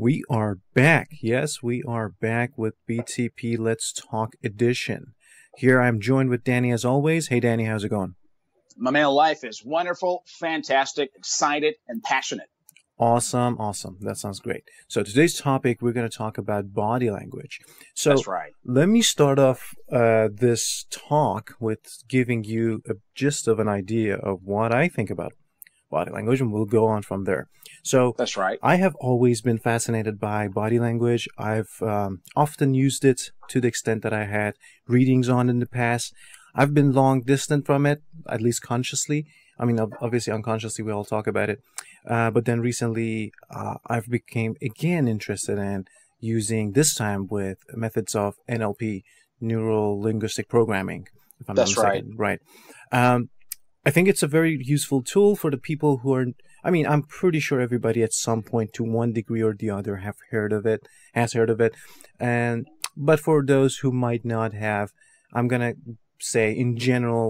We are back. Yes, we are back with BTP Let's Talk Edition. Here I'm joined with Danny as always. Hey, Danny, how's it going? My man, life is wonderful, fantastic, excited, and passionate. Awesome, awesome. That sounds great. So today's topic, we're going to talk about body language. So That's right. let me start off uh, this talk with giving you a gist of an idea of what I think about body language, and we'll go on from there. So That's right. I have always been fascinated by body language. I've um, often used it to the extent that I had readings on in the past. I've been long distant from it, at least consciously. I mean, obviously unconsciously, we all talk about it. Uh, but then recently, uh, I've became again interested in using this time with methods of NLP, neural linguistic programming. If I'm That's not mistaken. right. Um, I think it's a very useful tool for the people who are. I mean, I'm pretty sure everybody at some point, to one degree or the other, have heard of it, has heard of it, and but for those who might not have, I'm gonna say in general,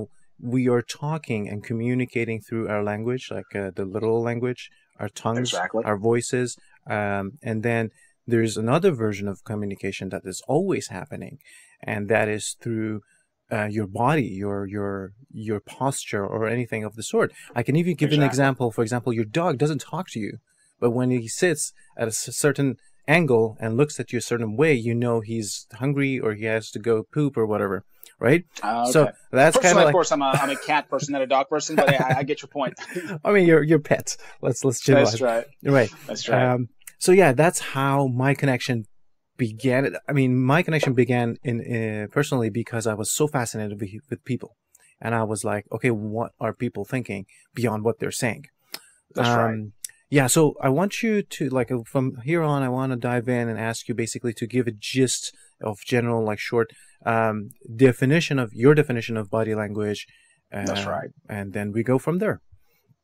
we are talking and communicating through our language, like uh, the literal language, our tongues, Exactly. our voices, um, and then there's another version of communication that is always happening, and that is through uh, your body, your your your posture, or anything of the sort. I can even give an example. For example, your dog doesn't talk to you, but when he sits at a certain angle and looks at you a certain way, you know he's hungry or he has to go poop or whatever, right? Uh, okay. So that's kind of of like course, I'm a, I'm a cat person, not a dog person, but I, I get your point. I mean, your your pet. Let's let's generalize. That's right. Right. That's right. Um, so yeah, that's how my connection began. I mean, my connection began in uh, personally because I was so fascinated with, with people, and I was like, okay, what are people thinking beyond what they're saying? That's right. Um, Yeah, so I want you to like uh, from here on, I want to dive in and ask you basically to give a gist of general, like short um, definition of your definition of body language. That's uh, right. And then we go from there.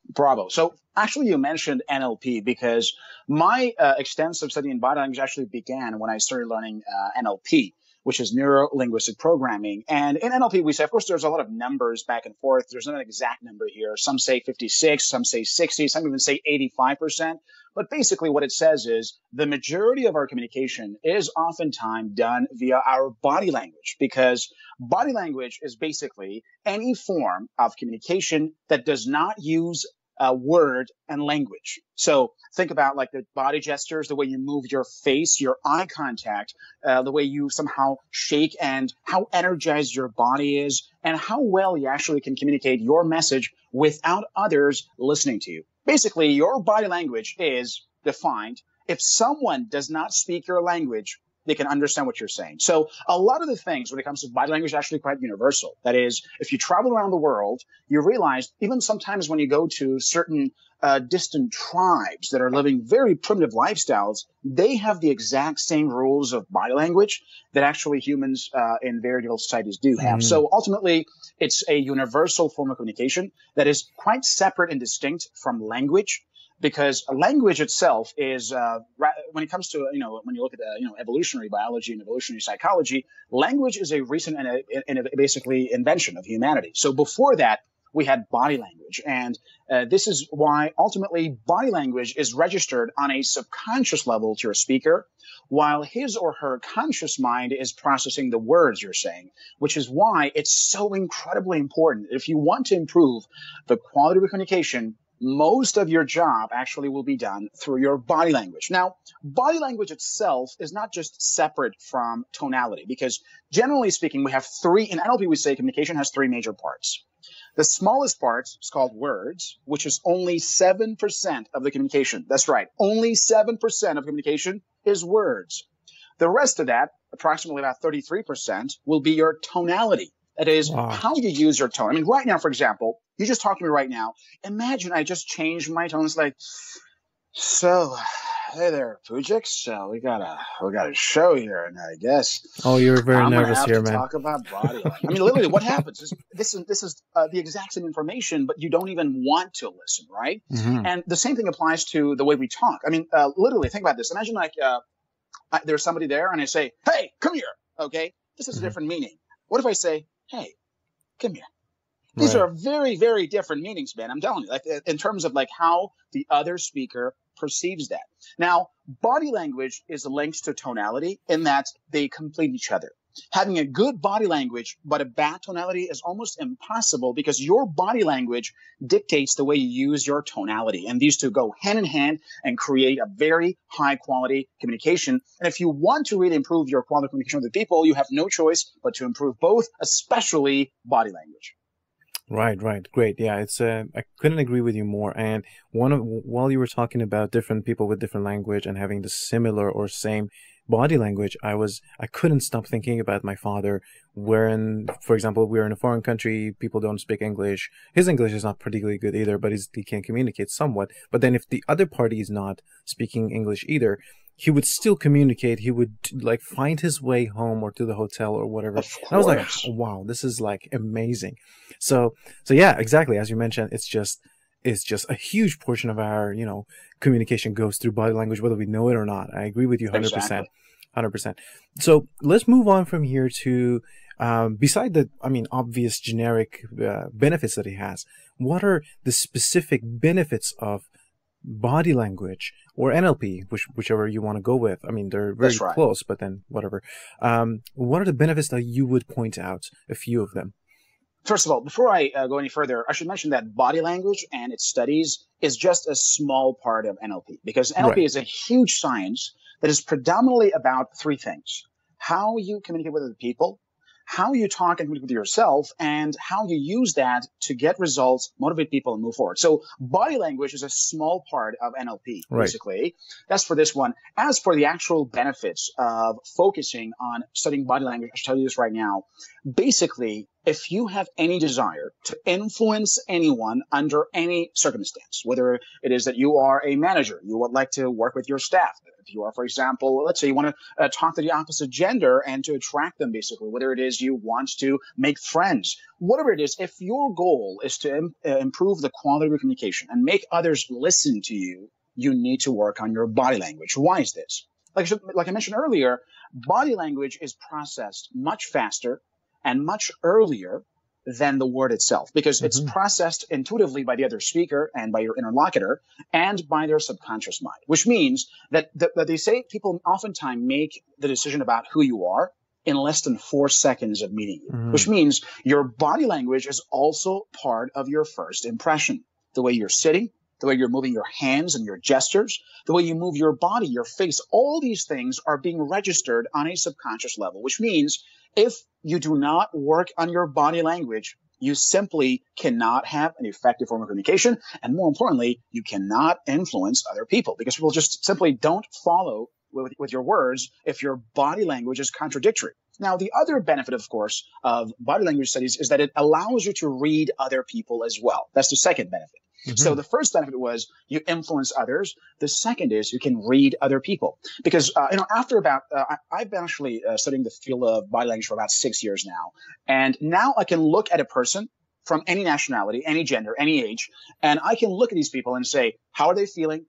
Bravo. So actually, you mentioned NLP because my uh, extensive study in body language actually began when I started learning uh, NLP, which is neuro linguistic programming. And in NLP, we say, of course, there's a lot of numbers back and forth. There's not an exact number here. Some say 56, some say 60, some even say 85%. But basically, what it says is the majority of our communication is oftentimes done via our body language because body language is basically any form of communication that does not use a word and language. So think about like the body gestures, the way you move your face, your eye contact, uh, the way you somehow shake and how energized your body is and how well you actually can communicate your message without others listening to you. Basically, your body language is defined. If someone does not speak your language, they can understand what you're saying. So a lot of the things when it comes to body language are actually quite universal. That is, if you travel around the world, you realize even sometimes when you go to certain uh, distant tribes that are living very primitive lifestyles, they have the exact same rules of body language that actually humans uh, in very different societies do have. Mhm. So ultimately, it's a universal form of communication that is quite separate and distinct from language because language itself is uh, when it comes to you know when you look at uh, you know evolutionary biology and evolutionary psychology language is a recent and, a, and a basically invention of humanity. So before that we had body language. And uh, this is why ultimately body language is registered on a subconscious level to your speaker while his or her conscious mind is processing the words you're saying which is why it's so incredibly important. If you want to improve the quality of communication most of your job actually will be done through your body language. Now, body language itself is not just separate from tonality because generally speaking, we have three, in NLP we say communication has three major parts. The smallest part is called words, which is only 7% of the communication. That's right. Only 7% of communication is words. The rest of that, approximately about 33%, will be your tonality. That is Wow. how you use your tone. I mean, right now, for example, you just talk to me right now. Imagine I just changed my tone. It's like, so, hey there, Poujix. So we got a we got a show here, and I guess Oh, you're very I'm nervous have here, to man. talk about body. I mean, literally, what happens is this is this is uh, the exact same information, but you don't even want to listen, right? Mhm. And the same thing applies to the way we talk. I mean, uh, literally, think about this. Imagine like uh, I, there's somebody there, and I say, "Hey, come here." Okay, this is Mhm. a different meaning. What if I say, "Hey, come here"? These Right. are very, very different meanings, man. I'm telling you, like in terms of like how the other speaker perceives that. Now, body language is linked to tonality in that they complete each other. Having a good body language but a bad tonality is almost impossible because your body language dictates the way you use your tonality. And these two go hand in hand and create a very high quality communication. And if you want to really improve your quality communication with people, you have no choice but to improve both, especially body language. Right, right, great. Yeah, it's. Uh, I couldn't agree with you more. And one of while you were talking about different people with different language and having the similar or same body language, I was I couldn't stop thinking about my father. Wherein, for example, we're in a foreign country, people don't speak English. His English is not particularly good either, but he can communicate somewhat. But then, if the other party is not speaking English either, he would still communicate. He would like find his way home or to the hotel or whatever. I was like, wow, this is like amazing. So, so yeah, exactly. As you mentioned, it's just, it's just a huge portion of our, you know, communication goes through body language, whether we know it or not. I agree with you 100%. Exactly. 100%. So let's move on from here to, um, beside the, I mean, obvious generic uh, benefits that he has, what are the specific benefits of body language or NLP, which whichever you want to go with. I mean, they're very right. close, but then whatever. Um, what are the benefits that you would point out? A few of them. First of all, before I uh, go any further, I should mention that body language and its studies is just a small part of NLP because NLP right. is a huge science that is predominantly about three things: how you communicate with other people, how you talk and communicate with yourself and how you use that to get results, motivate people and move forward. So body language is a small part of NLP, right. basically. That's for this one. As for the actual benefits of focusing on studying body language, I should tell you this right now. Basically, if you have any desire to influence anyone under any circumstance, whether it is that you are a manager, you would like to work with your staff, if you are, for example, let's say you want to uh, talk to the opposite gender and to attract them, basically, whether it is you want to make friends, whatever it is, if your goal is to Im- uh, improve the quality of your communication and make others listen to you, you need to work on your body language. Why is this? Like, like I mentioned earlier, body language is processed much faster and much earlier than the word itself because mm-hmm. it's processed intuitively by the other speaker and by your interlocutor and by their subconscious mind, which means that, that, that they say people oftentimes make the decision about who you are in less than four seconds of meeting you, mm-hmm. which means your body language is also part of your first impression. The way you're sitting, the way you're moving your hands and your gestures, the way you move your body, your face, all these things are being registered on a subconscious level, which means if you do not work on your body language, you simply cannot have an effective form of communication. And more importantly, you cannot influence other people because people just simply don't follow with, with your words if your body language is contradictory. Now, the other benefit, of course, of body language studies is that it allows you to read other people as well. That's the second benefit. Mm-hmm. So the first benefit was you influence others. The second is you can read other people because uh, you know after about uh, I, have been actually uh, studying the field of body language for about six years now, and now I can look at a person from any nationality, any gender, any age, and I can look at these people and say how are they feeling,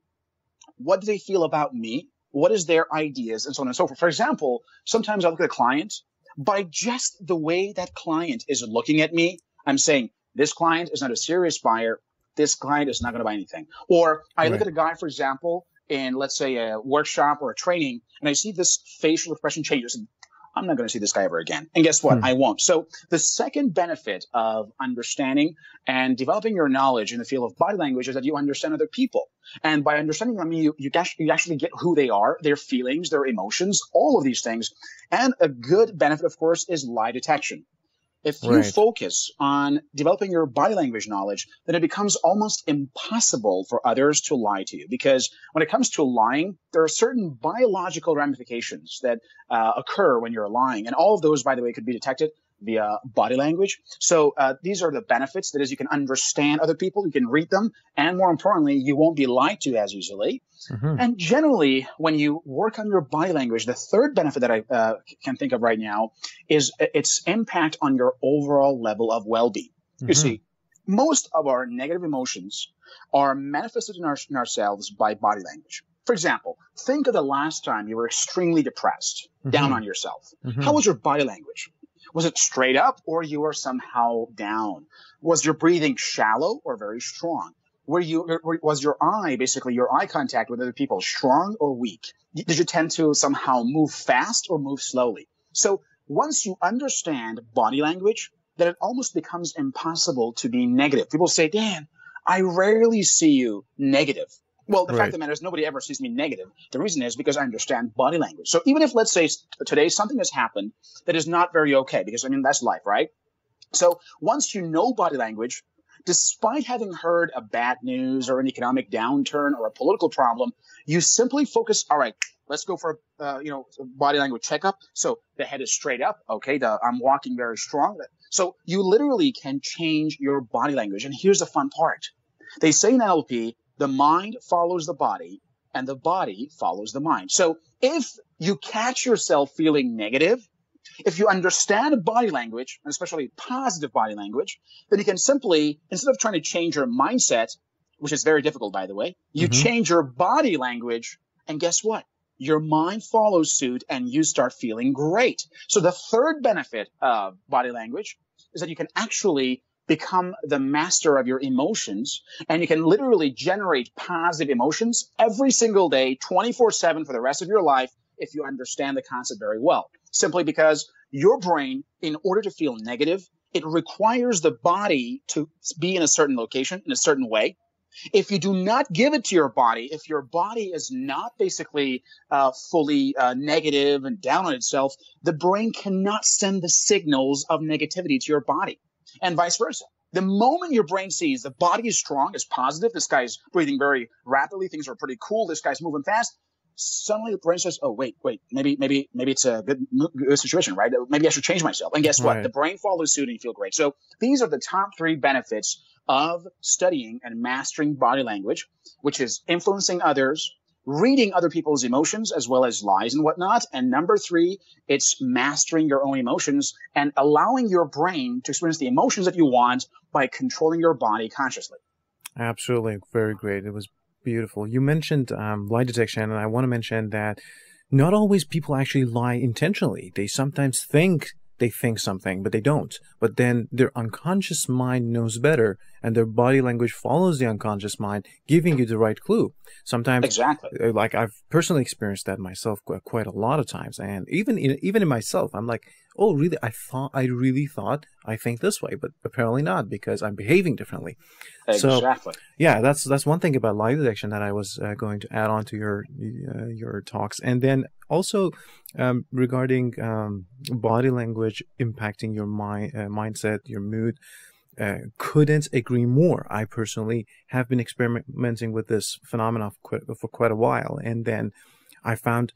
what do they feel about me, what is their ideas, and so on and so forth. For example, sometimes I look at a client by just the way that client is looking at me. I'm saying this client is not a serious buyer this client is not going to buy anything. Or I right. look at a guy, for example, in let's say a workshop or a training, and I see this facial expression changes, and I'm not going to see this guy ever again. And guess what? Hmm. I won't. So the second benefit of understanding and developing your knowledge in the field of body language is that you understand other people. And by understanding them, you, you, you actually get who they are, their feelings, their emotions, all of these things. And a good benefit, of course, is lie detection. If you right. focus on developing your body language knowledge, then it becomes almost impossible for others to lie to you. Because when it comes to lying, there are certain biological ramifications that uh, occur when you're lying. And all of those, by the way, could be detected via body language. So uh, these are the benefits. That is, you can understand other people, you can read them, and more importantly, you won't be lied to as easily. Mm-hmm. And generally, when you work on your body language, the third benefit that I uh, can think of right now is its impact on your overall level of well-being. Mm-hmm. You see, most of our negative emotions are manifested in, our, in ourselves by body language. For example, think of the last time you were extremely depressed, mm-hmm. down on yourself. Mm-hmm. How was your body language? Was it straight up or you were somehow down? Was your breathing shallow or very strong? were you was your eye basically your eye contact with other people strong or weak? Did you tend to somehow move fast or move slowly? So once you understand body language, that it almost becomes impossible to be negative. People say, Dan, I rarely see you negative. Well, the right. fact of the matter is nobody ever sees me negative. The reason is because I understand body language. So even if, let's say, today something has happened that is not very okay, because I mean, that's life, right? So once you know body language, despite having heard a bad news or an economic downturn or a political problem, you simply focus, all right, let's go for, uh, you know, body language checkup. So the head is straight up. Okay. The, I'm walking very strong. So you literally can change your body language. And here's the fun part. They say in NLP, the mind follows the body and the body follows the mind. So if you catch yourself feeling negative, if you understand body language, and especially positive body language, then you can simply, instead of trying to change your mindset, which is very difficult, by the way, you mm-hmm. change your body language. And guess what? Your mind follows suit and you start feeling great. So the third benefit of body language is that you can actually become the master of your emotions and you can literally generate positive emotions every single day, 24 seven for the rest of your life if you understand the concept very well. Simply because your brain, in order to feel negative, it requires the body to be in a certain location in a certain way. If you do not give it to your body, if your body is not basically uh, fully uh, negative and down on itself, the brain cannot send the signals of negativity to your body and vice versa. The moment your brain sees the body is strong, is positive, this guy's breathing very rapidly, things are pretty cool, this guy's moving fast, suddenly the brain says, "Oh, wait, wait, maybe, maybe, maybe it's a good, good situation, right? Maybe I should change myself." And guess what? Right. The brain follows suit, and you feel great. So these are the top three benefits of studying and mastering body language, which is influencing others, reading other people's emotions as well as lies and whatnot. And number three, it's mastering your own emotions and allowing your brain to experience the emotions that you want by controlling your body consciously. Absolutely. Very great. It was beautiful. You mentioned um, lie detection, and I want to mention that not always people actually lie intentionally. They sometimes think they think something, but they don't. But then their unconscious mind knows better, and their body language follows the unconscious mind, giving you the right clue. Sometimes, exactly, uh, like I've personally experienced that myself quite a lot of times, and even in, even in myself, I'm like, oh, really? I thought I really thought I think this way, but apparently not because I'm behaving differently. Exactly. So, yeah, that's that's one thing about lie detection that I was uh, going to add on to your uh, your talks, and then also um, regarding um, body language impacting your mind uh, mindset, your mood. Uh, couldn't agree more. I personally have been experimenting with this phenomenon for quite, a while, and then I found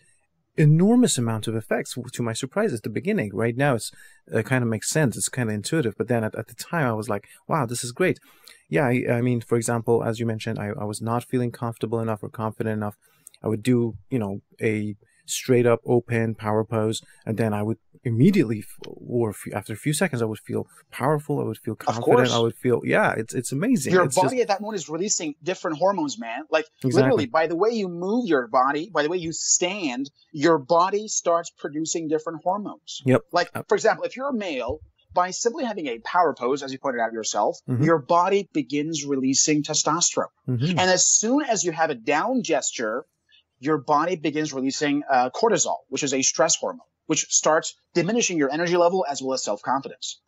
enormous amount of effects to my surprise at the beginning. Right now, it's it kind of makes sense. It's kind of intuitive. But then at, at the time, I was like, wow, this is great. Yeah, I, I mean, for example, as you mentioned, I, I was not feeling comfortable enough or confident enough. I would do, you know, a straight up open power pose, and then I would immediately, or after a few seconds, I would feel powerful. I would feel confident. I would feel, yeah, it's it's amazing. Your it's body just... at that moment is releasing different hormones, man. Like exactly. literally, by the way you move your body, by the way you stand, your body starts producing different hormones. Yep. Like for example, if you're a male. By simply having a power pose, as you pointed out yourself, mm-hmm. your body begins releasing testosterone. Mm-hmm. And as soon as you have a down gesture, your body begins releasing uh, cortisol, which is a stress hormone, which starts diminishing your energy level as well as self confidence.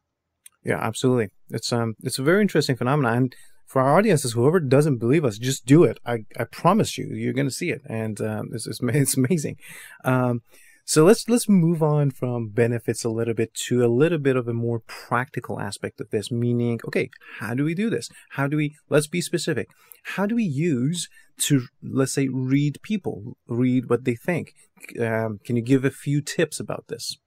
Yeah, absolutely. It's um, it's a very interesting phenomenon. And for our audiences, whoever doesn't believe us, just do it. I, I promise you, you're going to see it, and um, it's, it's, it's amazing. Um, so let's let's move on from benefits a little bit to a little bit of a more practical aspect of this, meaning, okay, how do we do this? How do we let's be specific. How do we use to let's say read people, read what they think? Um, can you give a few tips about this?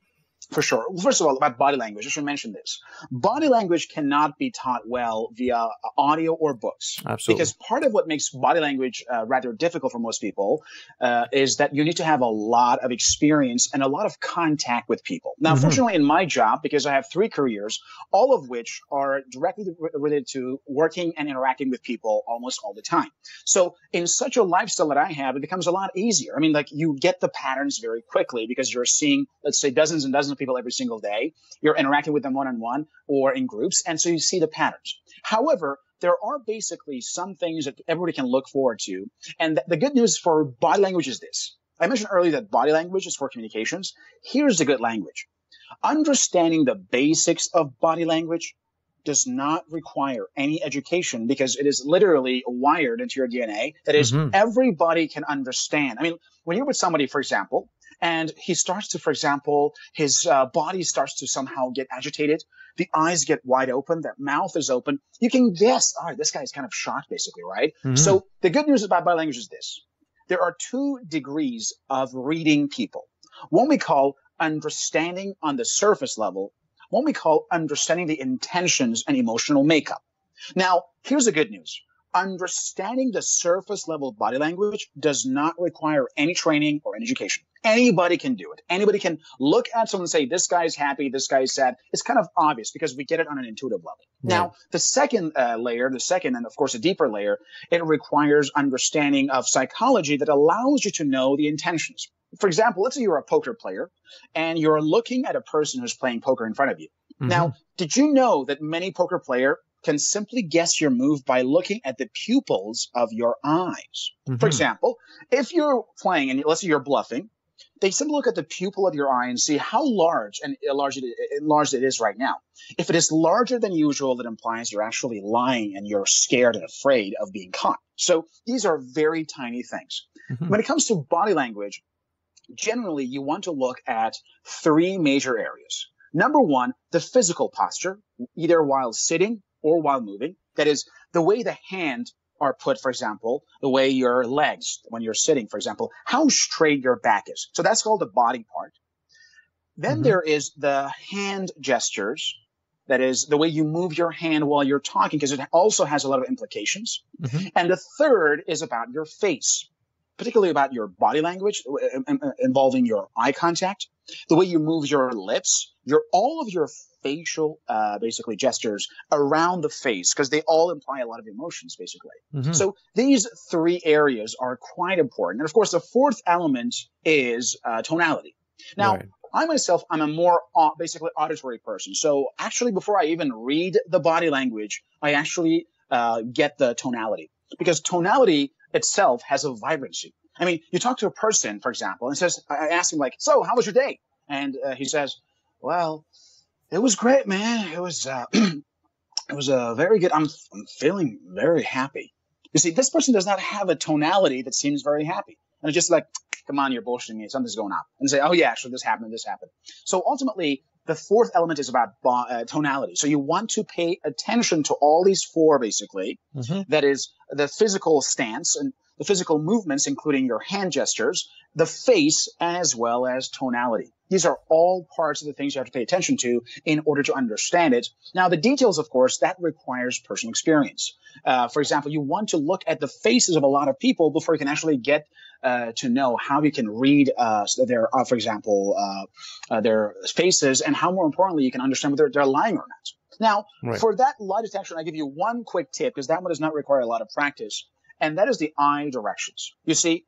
For sure. First of all, about body language, I should mention this. Body language cannot be taught well via audio or books. Absolutely. Because part of what makes body language uh, rather difficult for most people uh, is that you need to have a lot of experience and a lot of contact with people. Now, mm-hmm. fortunately, in my job, because I have three careers, all of which are directly related to working and interacting with people almost all the time. So, in such a lifestyle that I have, it becomes a lot easier. I mean, like you get the patterns very quickly because you're seeing, let's say, dozens and dozens of people every single day. You're interacting with them one on one or in groups. And so you see the patterns. However, there are basically some things that everybody can look forward to. And th- the good news for body language is this. I mentioned earlier that body language is for communications. Here's the good language. Understanding the basics of body language does not require any education because it is literally wired into your DNA. That is, mm-hmm. everybody can understand. I mean, when you're with somebody, for example, and he starts to, for example, his uh, body starts to somehow get agitated, the eyes get wide open, the mouth is open. You can guess, all right, this guy is kind of shocked, basically, right? Mm-hmm. So the good news about body language is this: there are two degrees of reading people. One we call understanding on the surface level, one we call understanding the intentions and emotional makeup. Now, here's the good news. Understanding the surface level body language does not require any training or any education. Anybody can do it. Anybody can look at someone and say, this guy's happy, this guy's sad. It's kind of obvious because we get it on an intuitive level. Now, the second uh, layer, the second, and of course, a deeper layer, it requires understanding of psychology that allows you to know the intentions for example, let's say you're a poker player and you're looking at a person who's playing poker in front of you. Mm-hmm. Now, did you know that many poker player can simply guess your move by looking at the pupils of your eyes? Mm-hmm. For example, if you're playing and let's say you're bluffing, they simply look at the pupil of your eye and see how large and large it, large it is right now. If it is larger than usual, that implies you're actually lying and you're scared and afraid of being caught. So these are very tiny things. Mm-hmm. When it comes to body language, generally you want to look at three major areas. Number one, the physical posture, either while sitting or while moving. That is the way the hand are put, for example, the way your legs, when you're sitting, for example, how straight your back is. So that's called the body part. Then mm-hmm. there is the hand gestures. That is the way you move your hand while you're talking, because it also has a lot of implications. Mm-hmm. And the third is about your face particularly about your body language involving your eye contact, the way you move your lips, your all of your facial uh, basically gestures around the face because they all imply a lot of emotions basically. Mm-hmm. So these three areas are quite important, and of course the fourth element is uh, tonality. Now. Right. I myself, I'm a more uh, basically auditory person. So actually, before I even read the body language, I actually uh, get the tonality because tonality itself has a vibrancy. I mean, you talk to a person, for example, and says, I ask him like, so how was your day? And uh, he says, well, it was great, man. It was, uh, it was uh, very good. I'm, I'm feeling very happy. You see, this person does not have a tonality that seems very happy. And it's just like, come on, you're bullshitting me. Something's going on. And say, oh yeah, actually this happened, this happened. So ultimately, the fourth element is about uh, tonality. So you want to pay attention to all these four, basically. Mm-hmm. That is the physical stance and the physical movements, including your hand gestures, the face, as well as tonality. These are all parts of the things you have to pay attention to in order to understand it. Now, the details, of course, that requires personal experience. Uh, for example, you want to look at the faces of a lot of people before you can actually get uh, to know how you can read uh, their, uh, for example, uh, uh, their faces, and how more importantly, you can understand whether they're lying or not. Now, right. for that lie detection, I give you one quick tip because that one does not require a lot of practice, and that is the eye directions. You see,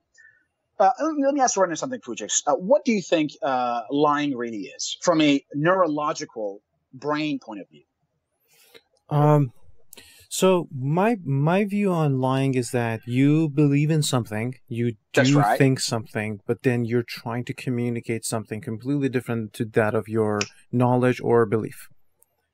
uh, let me ask Ryan something, Poujix. Uh, what do you think uh, lying really is from a neurological brain point of view? Um, so my my view on lying is that you believe in something, you do right. think something, but then you're trying to communicate something completely different to that of your knowledge or belief.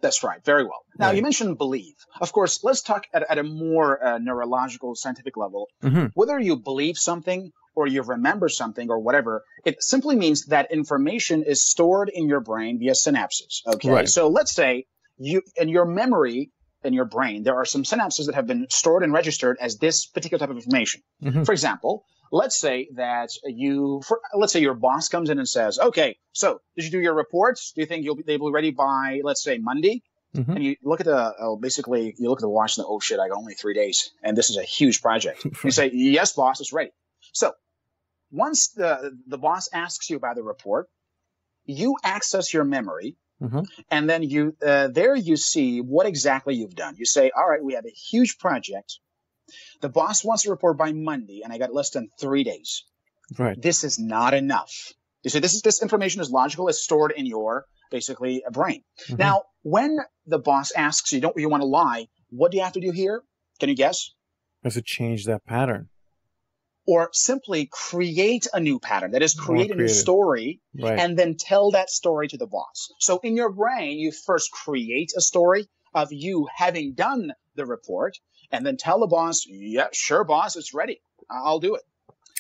That's right. Very well. Now, right. you mentioned believe. Of course, let's talk at, at a more uh, neurological, scientific level. Mm-hmm. Whether you believe something or you remember something or whatever, it simply means that information is stored in your brain via synapses. Okay. Right. So let's say you, in your memory, in your brain, there are some synapses that have been stored and registered as this particular type of information. Mm-hmm. For example, let's say that you, for, let's say your boss comes in and says, okay, so did you do your reports? Do you think you'll be, they'll be ready by, let's say Monday? Mm-hmm. And you look at the, oh, basically, you look at the watch and the, oh shit, I got only three days and this is a huge project. you say, yes, boss, it's ready. So once the, the boss asks you about the report, you access your memory Mm-hmm. And then you uh, there you see what exactly you've done. You say, all right, we have a huge project. The boss wants to report by Monday, and I got less than three days. Right. This is not enough. You see, this is this information is logical, it's stored in your basically a brain. Mm-hmm. Now, when the boss asks you, don't you want to lie? What do you have to do here? Can you guess? Have to change that pattern. Or simply create a new pattern. That is, create a new story right. and then tell that story to the boss. So in your brain, you first create a story of you having done the report and then tell the boss, yeah, sure, boss, it's ready. I'll do it.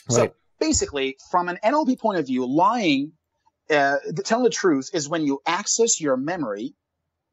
Right. So basically, from an NLP point of view, lying, uh, telling the truth is when you access your memory,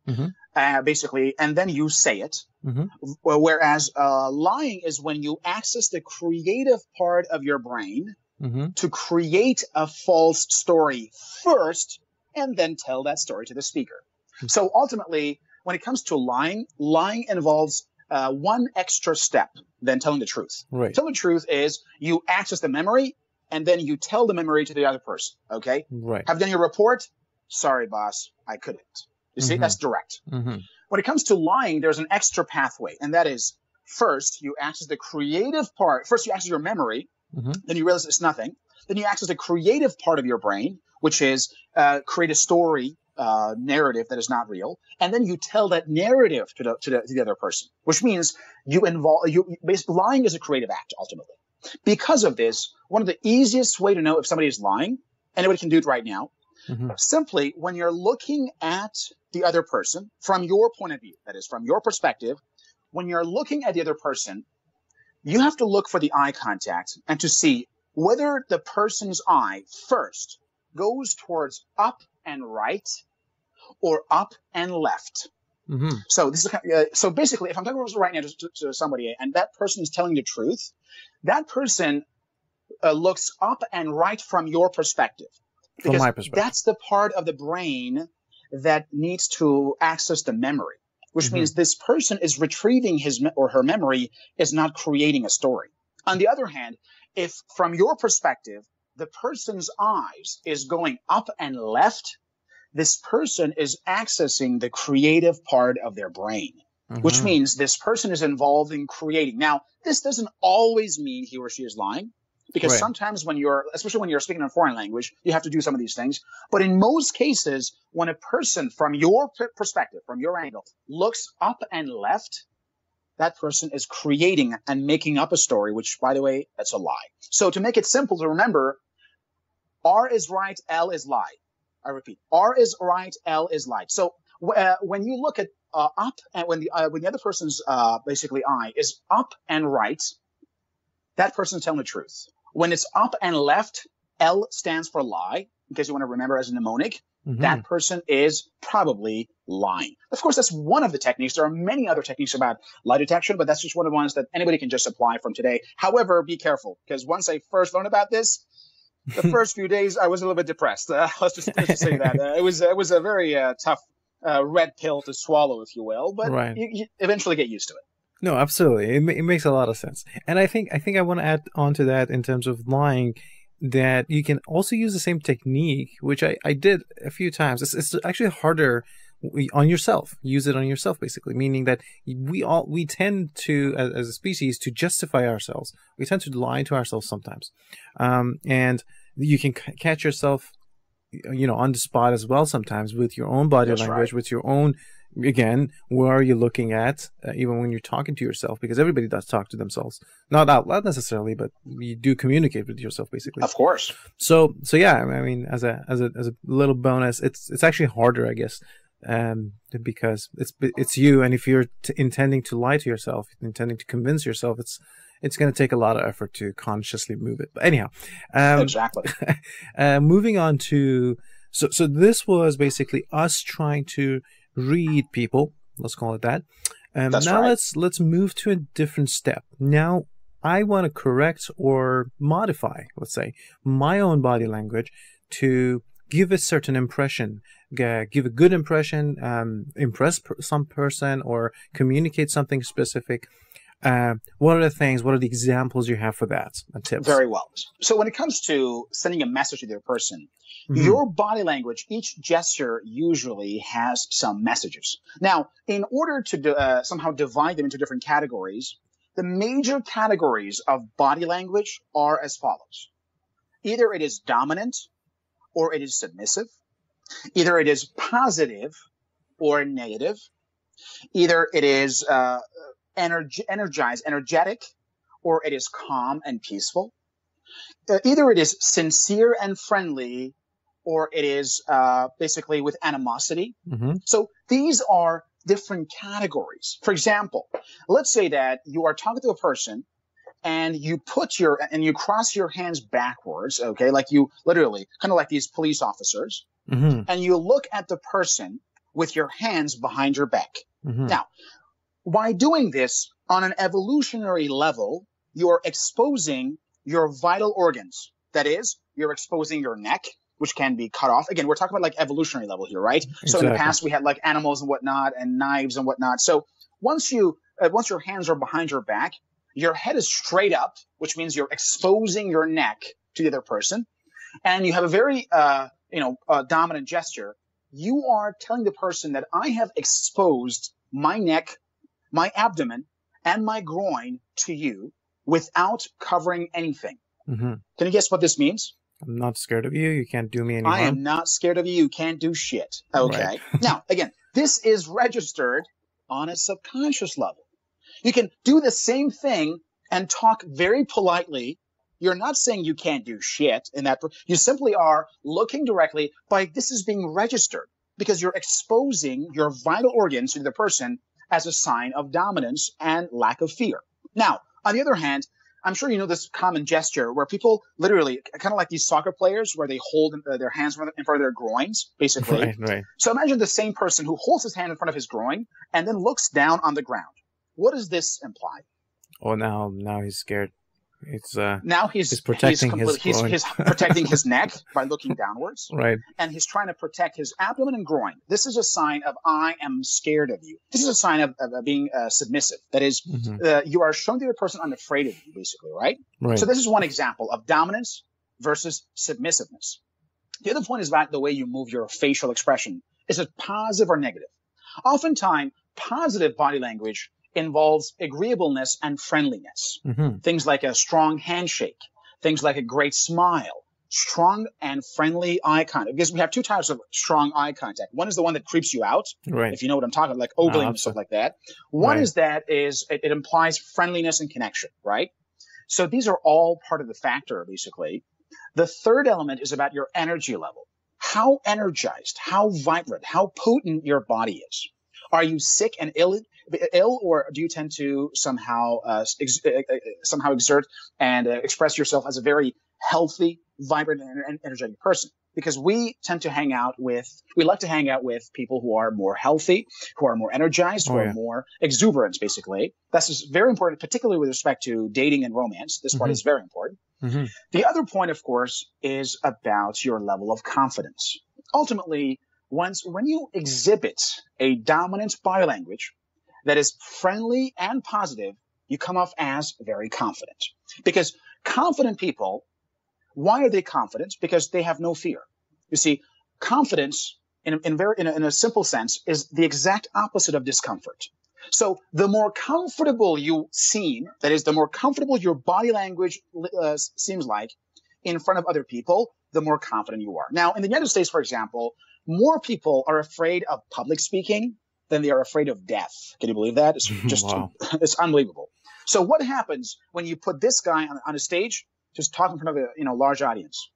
mm-hmm. uh, basically, and then you say it. Mm-hmm. Whereas uh, lying is when you access the creative part of your brain mm-hmm. to create a false story first and then tell that story to the speaker. Mm-hmm. So ultimately, when it comes to lying, lying involves uh, one extra step than telling the truth. Right. Telling the truth is you access the memory and then you tell the memory to the other person. Okay. Right. Have done your report. Sorry, boss, I couldn't. You see, mm-hmm. that's direct. Mm-hmm. When it comes to lying, there's an extra pathway, and that is first you access the creative part. First, you access your memory. Mm-hmm. Then you realize it's nothing. Then you access the creative part of your brain, which is uh, create a story uh, narrative that is not real, and then you tell that narrative to the, to the, to the other person, which means you involve you. Basically, lying is a creative act ultimately. Because of this, one of the easiest way to know if somebody is lying, anybody can do it right now. Mm-hmm. Simply, when you're looking at the other person from your point of view, that is from your perspective, when you're looking at the other person, you have to look for the eye contact and to see whether the person's eye first goes towards up and right or up and left. Mm-hmm. So this is uh, so basically, if I'm talking right now to, to, to, somebody and that person is telling the truth, that person uh, looks up and right from your perspective. From my perspective, that's the part of the brain that needs to access the memory, which mm-hmm. means this person is retrieving his me- or her memory is not creating a story. On the other hand, if from your perspective the person's eyes is going up and left this person is accessing the creative part of their brain, mm-hmm. which means this person is involved in creating. Now, this doesn't always mean he or she is lying. Because right. sometimes when you're, especially when you're speaking in a foreign language, you have to do some of these things. But in most cases, when a person from your perspective, from your angle, looks up and left, that person is creating and making up a story, which by the way, that's a lie. So to make it simple to remember, R is right, L is lie. I repeat, R is right, L is light. So uh, when you look at uh, up and when the uh, when the other person's uh, basically I is up and right, that person is telling the truth. When it's up and left, L stands for lie. In case you want to remember as a mnemonic, mm-hmm. that person is probably lying. Of course, that's one of the techniques. There are many other techniques about lie detection, but that's just one of the ones that anybody can just apply from today. However, be careful because once I first learned about this, the first few days I was a little bit depressed. Uh, let's just let's just say that uh, it was it was a very uh, tough uh, red pill to swallow, if you will. But right. you, you, eventually get used to it. No, absolutely, it, it makes a lot of sense. And I think I think I want to add on to that in terms of lying that you can also use the same technique, which I, I did a few times. It's, it's actually harder on yourself. Use it on yourself, basically, meaning that we all we tend to, as, as a species, to justify ourselves. We tend to lie to ourselves sometimes, um, and you can c- catch yourself you know on the spot as well sometimes with your own body That's language right. with your own again where are you looking at uh, even when you're talking to yourself because everybody does talk to themselves not out loud necessarily but you do communicate with yourself basically of course so so yeah i mean as a as a as a little bonus it's it's actually harder i guess um because it's it's you and if you're t- intending to lie to yourself intending to convince yourself it's it's going to take a lot of effort to consciously move it. But anyhow, um, exactly. uh, moving on to so so this was basically us trying to read people. Let's call it that. Um, That's now right. let's let's move to a different step. Now I want to correct or modify, let's say, my own body language to give a certain impression, give a good impression, um, impress some person, or communicate something specific. Uh, what are the things, what are the examples you have for that and tips? Very well. So when it comes to sending a message to the other person, mm-hmm. your body language, each gesture usually has some messages. Now, in order to uh, somehow divide them into different categories, the major categories of body language are as follows. Either it is dominant or it is submissive. Either it is positive or negative. Either it is uh, energ- energized, energetic, or it is calm and peaceful. Uh, either it is sincere and friendly, or it is uh, basically with animosity. Mm-hmm. So these are different categories. For example, let's say that you are talking to a person and you put your and you cross your hands backwards, okay, like you literally kind of like these police officers, Mm-hmm. and you look at the person with your hands behind your back. Mm-hmm. Now, by doing this on an evolutionary level, you're exposing your vital organs. That is, you're exposing your neck, which can be cut off. Again, we're talking about like evolutionary level here, right? So in the past, we had like animals and whatnot, and knives and whatnot. So once you, uh, once your hands are behind your back, your head is straight up, which means you're exposing your neck to the other person, and you have a very, uh, you know, uh, dominant gesture. You are telling the person that I have exposed my neck, my abdomen, and my groin to you without covering anything. Mm-hmm. Can you guess what this means? I'm not scared of you. You can't do me any I am not scared of you. You can't do shit. Okay. Right. now, again, this is registered on a subconscious level. You can do the same thing and talk very politely. You're not saying you can't do shit in that. You simply are looking directly by this is being registered because you're exposing your vital organs to the person as a sign of dominance and lack of fear. Now, on the other hand, I'm sure you know this common gesture where people literally, kind of like these soccer players, where they hold uh, their hands in front of in front of their groins, basically. Right, right. So imagine the same person who holds his hand in front of his groin and then looks down on the ground. What does this imply? Oh, now, now he's scared. It's uh, Now he's He's protecting his complete- he's, he's protecting his neck by looking downwards, right. and he's trying to protect his abdomen and groin. This is a sign of I am scared of you. This is a sign of, of, of being uh, submissive. That is, Mm-hmm. uh, you are showing the other person I'm afraid of you, basically, right? Right. So this is one example of dominance versus submissiveness. The other point is about the way you move your facial expression. Is it positive or negative? Oftentimes, positive body language involves agreeableness and friendliness. mm-hmm. Things like a strong handshake, things like a great smile, strong and friendly eye contact. Because we have two types of strong eye contact. One is the one that creeps you out, Right. if you know what I'm talking about, like ogling and stuff like that. One Right. is that is it, it implies friendliness and connection, right? So these are all part of the factor, basically. The third element is about your energy level. How energized, how vibrant, how potent your body is. Are you sick and ill, ill, or do you tend to somehow uh, ex- uh, uh, somehow exert and uh, express yourself as a very healthy, vibrant, and energetic person? Because we tend to hang out with, we like to hang out with people who are more healthy, who are more energized, who Oh, are yeah. more exuberant, basically. That's very important, particularly with respect to dating and romance. This part Mhm. is very important. Mm-hmm. The other point, of course, is about your level of confidence. Ultimately, once when you exhibit a dominant body language that is friendly and positive, you come off as very confident. Because confident people, why are they confident? Because they have no fear. You see, confidence, in, in, very, in, a, in a simple sense, is the exact opposite of discomfort. So the more comfortable you seem, that is, the more comfortable your body language uh, seems like in front of other people, the more confident you are. Now, in the United States, for example, more people are afraid of public speaking than they are afraid of death. Can you believe that? It's just, Wow. it's unbelievable. So what happens when you put this guy on, on a stage, just talking in front of a you know large audience?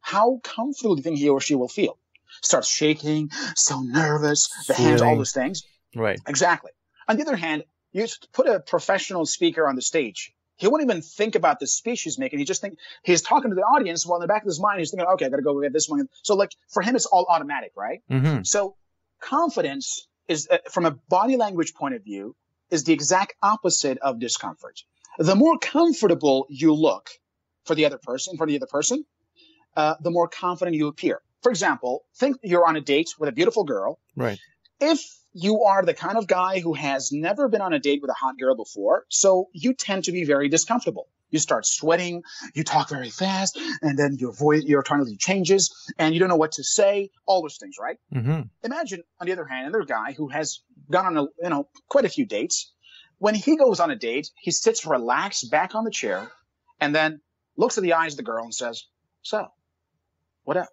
How comfortable do you think he or she will feel? Starts shaking, so nervous, the hands, all those things. Right. Exactly. On the other hand, you put a professional speaker on the stage. He won't even think about the speech he's making. He just think he's talking to the audience while in the back of his mind he's thinking, okay, I got to go get this one. So like for him, it's all automatic, right? Mm-hmm. So confidence is, uh, from a body language point of view, is the exact opposite of discomfort. The more comfortable you look for the other person, for the other person, uh, the more confident you appear. For example, think you're on a date with a beautiful girl Right. if you are the kind of guy who has never been on a date with a hot girl before, so you tend to be very discomfortable. You start sweating, you talk very fast, and then your voice, your tonality changes, and you don't know what to say, all those things, right? Mm-hmm. Imagine, on the other hand, another guy who has gone on a, you know, quite a few dates. When he goes on a date, he sits relaxed back on the chair and then looks at the eyes of the girl and says, so, what up?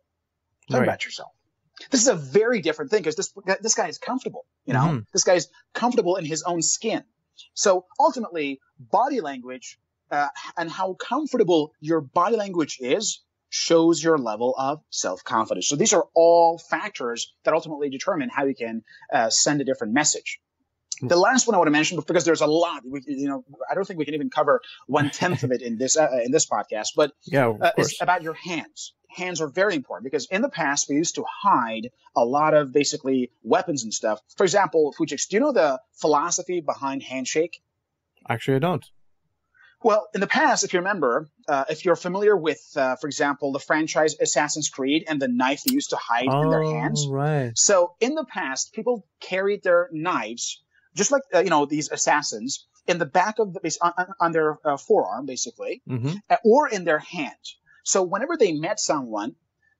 Talk right. about yourself. This is a very different thing because this this guy is comfortable. You know, mm-hmm. this guy's comfortable in his own skin. So ultimately, body language uh, and how comfortable your body language is shows your level of self confidence. So these are all factors that ultimately determine how you can uh, send a different message. The last one I want to mention, because there's a lot, we, you know, I don't think we can even cover one tenth of it in this uh, in this podcast. But yeah, uh, it's about your hands. Hands are very important because in the past we used to hide a lot of basically weapons and stuff. For example, Poujix, do you know the philosophy behind handshake? Actually, I don't. Well, in the past, if you remember, uh, if you're familiar with, uh, for example, the franchise Assassin's Creed and the knife they used to hide oh, in their oh, hands. Right. So in the past, people carried their knives, just like, uh, you know, these assassins, in the back of the, on, on their uh, forearm, basically, mm-hmm. Uh, or in their hand. So whenever they met someone,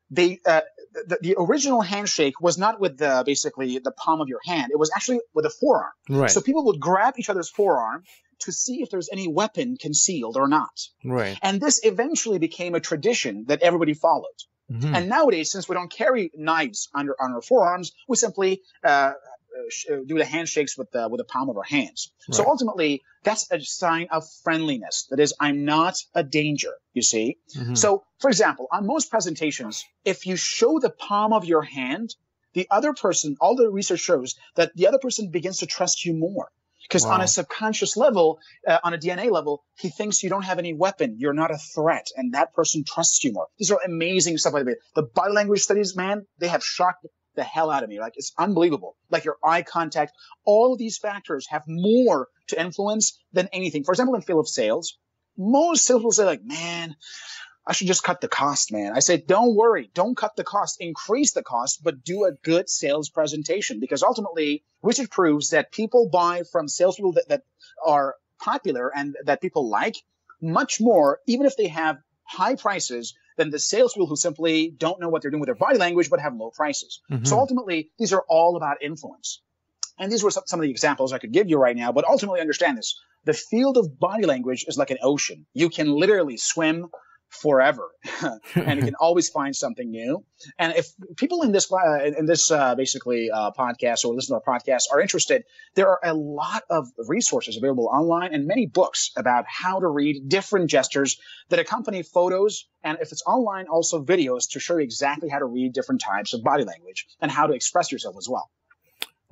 they, uh, the, the, original handshake was not with the basically the palm of your hand. It was actually with the forearm. Right. So people would grab each other's forearm to see if there's any weapon concealed or not. Right. And this eventually became a tradition that everybody followed. Mm-hmm. And nowadays, since we don't carry knives under on our forearms, we simply uh do the handshakes with the with the palm of our hands. Right. So ultimately, that's a sign of friendliness. That is, I'm not a danger. You see. Mm-hmm. So, for example, on most presentations, if you show the palm of your hand, the other person, all the research shows that the other person begins to trust you more. Because wow. on a subconscious level, uh, on a DNA level, he thinks you don't have any weapon. You're not a threat. And that person trusts you more. These are amazing stuff like that. The body language studies, man, they have shocked the hell out of me. Like it's unbelievable. Like your eye contact, all of these factors have more to influence than anything. For example, in field of sales, most sales will say like, man, I should just cut the cost, man. I say, don't worry, don't cut the cost, increase the cost, but do a good sales presentation because ultimately research proves that people buy from salespeople that, that are popular and that people like much more, even if they have high prices than the salespeople who simply don't know what they're doing with their body language, but have low prices. Mm-hmm. So ultimately, these are all about influence. And these were some, some of the examples I could give you right now, but ultimately understand this. The field of body language is like an ocean. You can literally swim forever and you can always find something new and if people in this uh, in this uh, basically uh, podcast or listen to our podcast are interested there are a lot of resources available online and many books about how to read different gestures that accompany photos and if it's online also videos to show you exactly how to read different types of body language and how to express yourself as well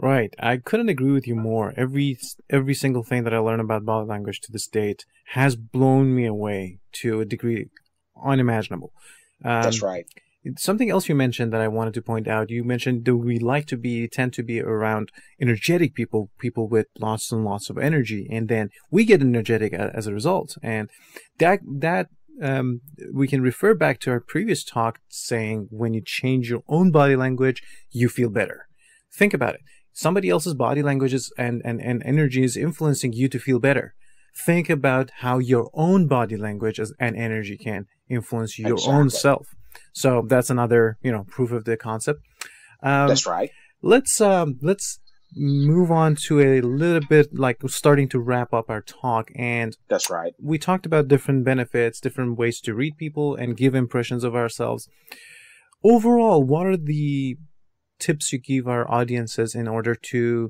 Right. I couldn't agree with you more. Every every single thing that I learned about body language to this date has blown me away to a degree unimaginable. Um, That's right. Something else you mentioned that I wanted to point out. You mentioned that we like to be tend to be around energetic people, people with lots and lots of energy, and then we get energetic as a result. And that that um, we can refer back to our previous talk saying when you change your own body language, you feel better. Think about it. Somebody else's body languages and, and, and energy is influencing you to feel better. Think about how your own body language and energy can influence your exactly. own self. So that's another, you know, proof of the concept. Um, that's right. Let's um, let's move on to a little bit like starting to wrap up our talk and that's right we talked about different benefits different ways to read people and give impressions of ourselves overall what are the tips you give our audiences in order to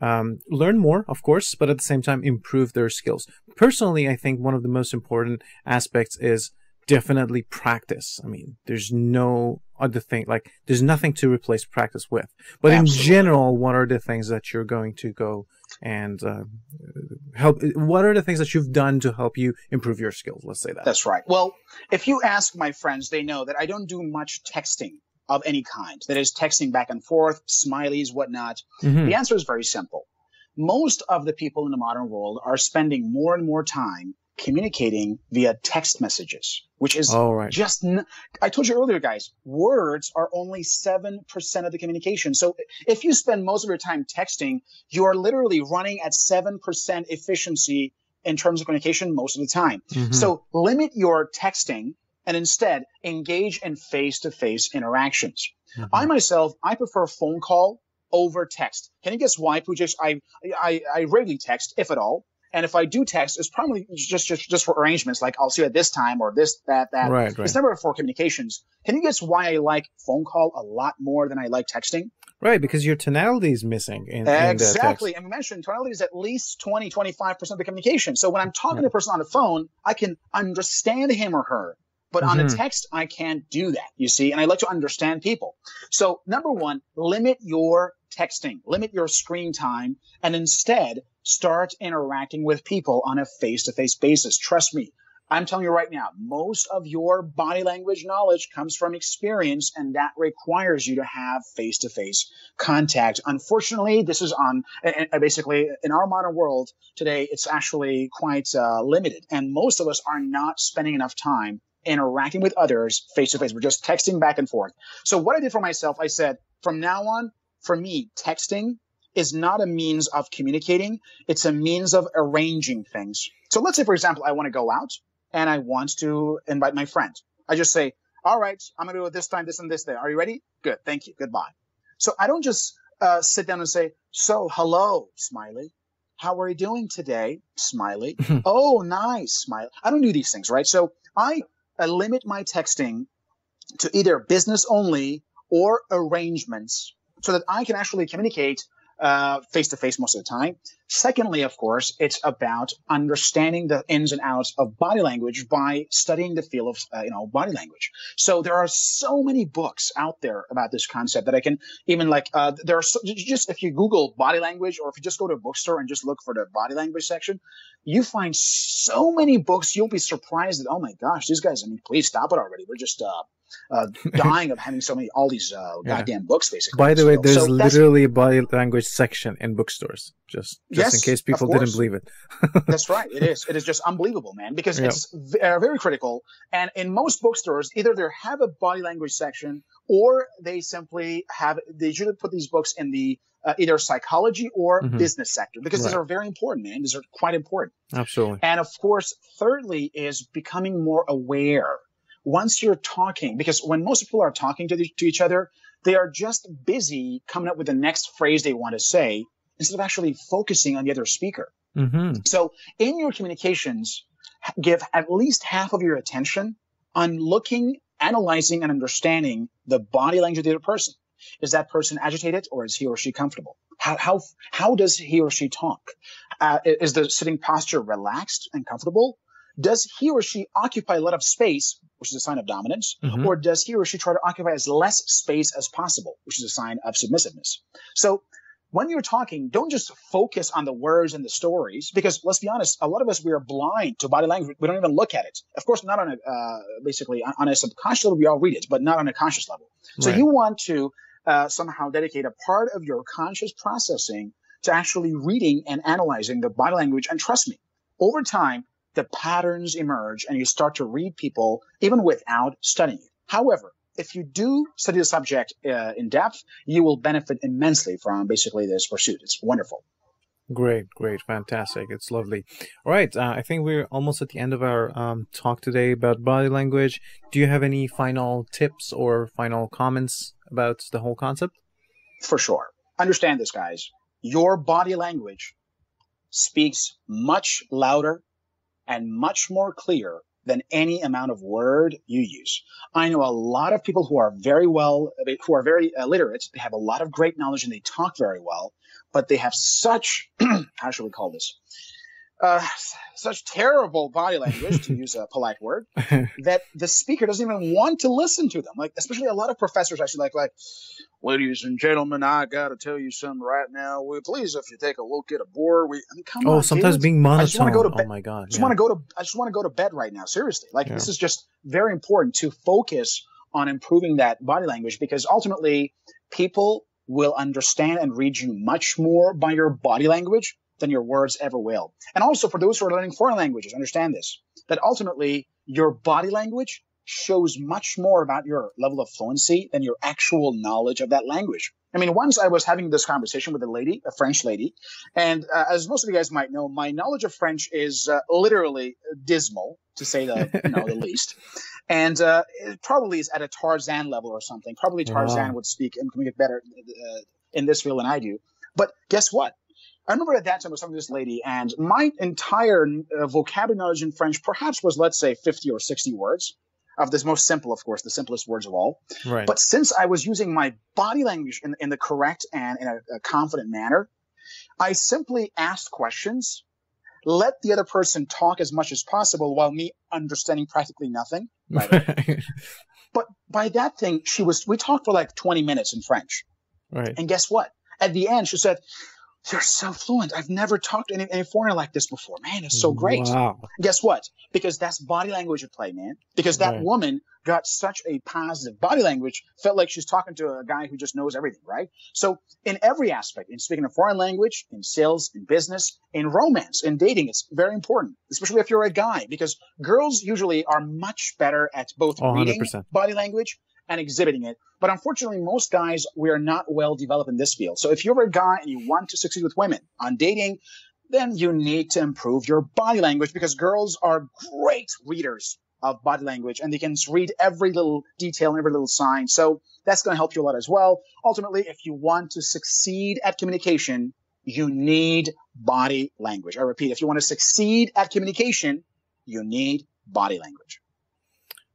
um, learn more, of course, but at the same time improve their skills. Personally, I think one of the most important aspects is definitely practice. I mean, there's no other thing, like, there's nothing to replace practice with. But Absolutely. in general, what are the things that you're going to go and uh, help? What are the things that you've done to help you improve your skills? Let's say that. That's right. Well, if you ask my friends, they know that I don't do much texting of any kind. That is texting back and forth, smileys, whatnot. Mm-hmm. The answer is very simple. Most of the people in the modern world are spending more and more time communicating via text messages, which is oh, right. just, n- I told you earlier, guys, words are only 7% of the communication. So if you spend most of your time texting, you are literally running at 7% efficiency in terms of communication most of the time. Mm-hmm. So limit your texting and instead engage in face-to-face interactions. Mm-hmm. I myself, I prefer phone call over text. Can you guess why, Poujix? I, I, I rarely text, if at all. And if I do text, it's probably just just just for arrangements, like I'll see you at this time or this, that, that. Right, right. It's never for communications. Can you guess why I like phone call a lot more than I like texting? Right, because your tonality is missing. In, exactly. In and we mentioned tonality is at least 20, 25% of the communication. So when I'm talking yeah. to a person on the phone, I can understand him or her. But mm-hmm. on a text, I can't do that, you see, and I like to understand people. So number one, limit your texting, limit your screen time, and instead start interacting with people on a face to face basis. Trust me. I'm telling you right now, most of your body language knowledge comes from experience, and that requires you to have face to face contact. Unfortunately, this is on basically in our modern world today, it's actually quite uh, limited, and most of us are not spending enough time interacting with others face to face. We're just texting back and forth. So what I did for myself, I said, from now on, for me, texting is not a means of communicating. It's a means of arranging things. So let's say, for example, I want to go out and I want to invite my friend. I just say, all right, I'm going to do it this time, this and this day. Are you ready? Good. Thank you. Goodbye. So I don't just uh, sit down and say, so hello, smiley. How are you doing today? Smiley. oh, nice. Smiley. I don't do these things, right? So I I limit my texting to either business only or arrangements so that I can actually communicate face to face most of the time. Secondly, of course, it's about understanding the ins and outs of body language by studying the field of uh, you know body language. So there are so many books out there about this concept that I can even like uh, there are so, just if you Google body language or if you just go to a bookstore and just look for the body language section, you find so many books you'll be surprised that oh my gosh these guys I mean please stop it already we're just uh, uh, dying of having so many all these uh, yeah. goddamn books basically. By the way, there's so literally a body language section in bookstores. Just just yes, in case people didn't believe it. that's right. It is. It is just unbelievable, man, because yep. it's uh, very critical. And in most bookstores, either they have a body language section or they simply have. They usually put these books in the uh, either psychology or mm-hmm. business sector because right. these are very important, man. These are quite important. Absolutely. And of course, thirdly is becoming more aware once you're talking, because when most people are talking to, the, to each other, they are just busy coming up with the next phrase they want to say instead of actually focusing on the other speaker. Mm-hmm. So in your communications, give at least half of your attention on looking, analyzing, and understanding the body language of the other person. Is that person agitated or is he or she comfortable? How, how, how does he or she talk? Uh, is the sitting posture relaxed and comfortable? Does he or she occupy a lot of space, which is a sign of dominance, mm-hmm. or does he or she try to occupy as less space as possible, which is a sign of submissiveness? So when you're talking, don't just focus on the words and the stories, because let's be honest, a lot of us we are blind to body language. We don't even look at it. Of course, not on a uh, basically on a subconscious level, we all read it, but not on a conscious level. So right. you want to uh, somehow dedicate a part of your conscious processing to actually reading and analyzing the body language. And trust me, over time, the patterns emerge and you start to read people even without studying it. However, if you do study the subject uh, in depth, you will benefit immensely from basically this pursuit. It's wonderful. Great, great, fantastic. It's lovely. All right, uh, I think we're almost at the end of our um, talk today about body language. Do you have any final tips or final comments about the whole concept? For sure. Understand this, guys. Your body language speaks much louder and much more clear than any amount of word you use. I know a lot of people who are very well, who are very uh, literate. They have a lot of great knowledge and they talk very well, but they have such, how should we call this? Uh, such terrible body language, to use a polite word, that the speaker doesn't even want to listen to them. Like, especially a lot of professors actually like, like, ladies and gentlemen, I got to tell you something right now. We please, if you take a look at a board, we I mean, come oh, on. sometimes kids. being monotone. I just want to go to bed. Oh my god! I just yeah. want to go to. I just want to go to bed right now. Seriously, like yeah. this is just very important to focus on improving that body language because ultimately, people will understand and read you much more by your body language than your words ever will. And also for those who are learning foreign languages, understand this, that ultimately your body language shows much more about your level of fluency than your actual knowledge of that language. I mean, once I was having this conversation with a lady, a French lady, and uh, as most of you guys might know, my knowledge of French is uh, literally dismal, to say the you know the least, and uh, it probably is at a Tarzan level or something. Probably Tarzan wow. would speak and communicate better uh, in this field than I do. But guess what? I remember at that time I was talking to this lady, and my entire uh, vocabulary knowledge in French perhaps was, let's say, 50 or 60 words of this most simple, of course, the simplest words of all. Right. But since I was using my body language in, in the correct and in a, a confident manner, I simply asked questions, let the other person talk as much as possible while me understanding practically nothing. Right? but by that thing, she was, we talked for like 20 minutes in French. right. And guess what? At the end, she said, You're so fluent. I've never talked to any, any foreigner like this before. Man, it's so great. Wow. Guess what? Because that's body language at play, man. Because that Right. woman got such a positive body language, felt like she's talking to a guy who just knows everything, right? So in every aspect, in speaking a foreign language, in sales, in business, in romance, in dating, it's very important, especially if you're a guy, because girls usually are much better at both Oh, reading 100%. body language and exhibiting it. But unfortunately, most guys, we are not well developed in this field. So if you're a guy and you want to succeed with women on dating, then you need to improve your body language because girls are great readers of body language and they can read every little detail and every little sign. So that's going to help you a lot as well. Ultimately, if you want to succeed at communication, you need body language. I repeat, if you want to succeed at communication, you need body language.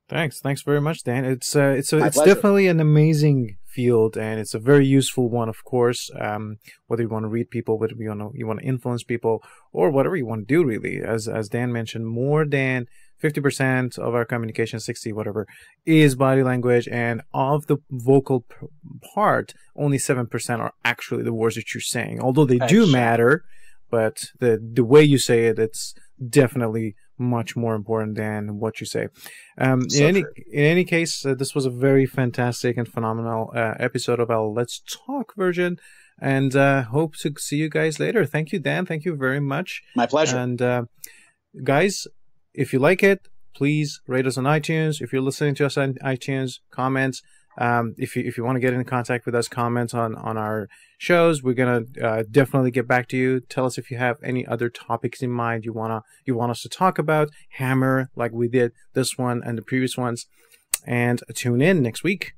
Thanks. Thanks very much, Dan. It's uh, it's a, My it's pleasure. definitely an amazing field, and it's a very useful one, of course. Um, whether you want to read people, whether you want to you want to influence people, or whatever you want to do, really. As as Dan mentioned, more than fifty percent of our communication, sixty whatever, is body language, and of the vocal p- part, only seven percent are actually the words that you're saying. Although they do matter, but the the way you say it, it's definitely much more important than what you say. Um, So in any true. in any case, uh, this was a very fantastic and phenomenal uh, episode of our Let's Talk version, and uh, hope to see you guys later. Thank you, Dan. Thank you very much. My pleasure. And uh, guys, if you like it, please rate us on iTunes. If you're listening to us on iTunes, comments. Um, if you if you want to get in contact with us, comment on on our shows. We're gonna uh, definitely get back to you. Tell us if you have any other topics in mind you wanna you want us to talk about. Hammer like we did this one and the previous ones, and tune in next week